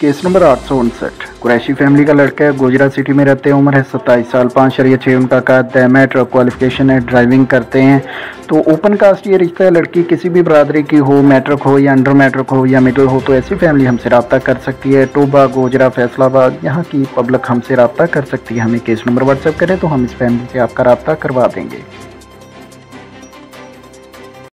Case number आठ सौ उनसठ। कुरैशी फैमिली का लड़का है गुजरात सिटी में रहते हैं, उम्र है सत्ताईस साल, पाँच शरीय छः उनका कद है मैट्रिक क्वालिफिकेशन है, ड्राइविंग करते हैं। तो ओपन कास्ट ये रिश्ता है, लड़की किसी भी बरदरी की हो, मैट्रिक हो या अंडर मैट्रिक हो या मिडिल हो तो ऐसी फैमिली हमसे रबता कर सकती है। टोबा, गोजरा, फैसलाबाद, यहाँ की पब्लिक हमसे रबता कर सकती है। हमें केस नंबर व्हाट्सएप करें तो हम इस फैमिली से आपका रब्ता करवा देंगे।